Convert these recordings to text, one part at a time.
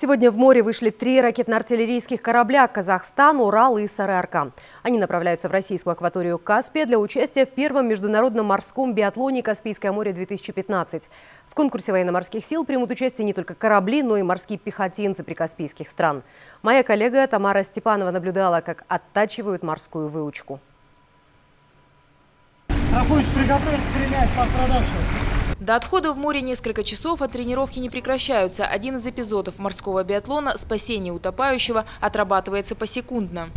Сегодня в море вышли три ракетно-артиллерийских корабля «Казахстан», «Урал» и «Сары-Арка». Они направляются в российскую акваторию Каспия для участия в первом международном морском биатлоне «Каспийское море-2015». В конкурсе военно-морских сил примут участие не только корабли, но и морские пехотинцы прикаспийских стран. Моя коллега Тамара Степанова наблюдала, как оттачивают морскую выучку. Рабочий приготовить принять пострадавших. До отхода в море несколько часов, а тренировки не прекращаются. Один из эпизодов морского биатлона «Спасение утопающего» отрабатывается посекундно.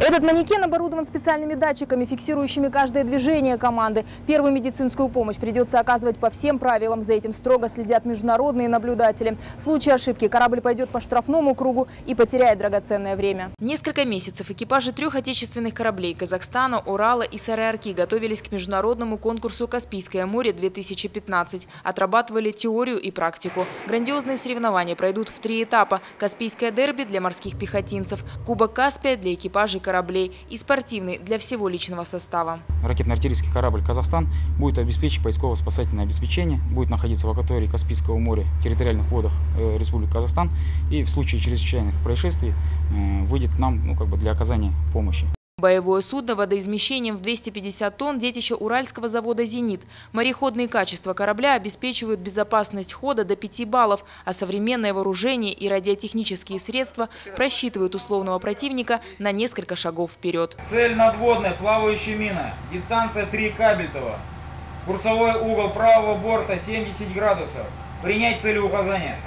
Этот манекен оборудован специальными датчиками, фиксирующими каждое движение команды. Первую медицинскую помощь придется оказывать по всем правилам. За этим строго следят международные наблюдатели. В случае ошибки корабль пойдет по штрафному кругу и потеряет драгоценное время. Несколько месяцев экипажи трех отечественных кораблей Казахстана, Урала и Сарайарки готовились к международному конкурсу «Каспийское море-2015». Отрабатывали теорию и практику. Грандиозные соревнования пройдут в три этапа. Каспийское дерби для морских пехотинцев, Кубок Каспия для экипажей кораблей и спортивный для всего личного состава. Ракетно-артиллерийский корабль «Казахстан» будет обеспечить поисково-спасательное обеспечение, будет находиться в акватории Каспийского моря, территориальных водах э, Республики Казахстан и в случае чрезвычайных происшествий э, выйдет к нам ну, как бы для оказания помощи. Боевое судно водоизмещением в 250 тонн детище Уральского завода «Зенит». Мореходные качества корабля обеспечивают безопасность хода до 5 баллов, а современное вооружение и радиотехнические средства просчитывают условного противника на несколько шагов вперед. Цель надводная, плавающая мина. Дистанция 3 кабельтова. Курсовой угол правого борта 70 градусов. Принять целеуказание.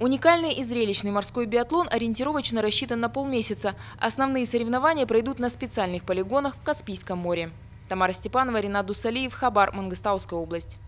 Уникальный и зрелищный морской биатлон ориентировочно рассчитан на полмесяца. Основные соревнования пройдут на специальных полигонах в Каспийском море. Тамара Степанова, Ренат Дусалиев, Хабар, Мангостауская область.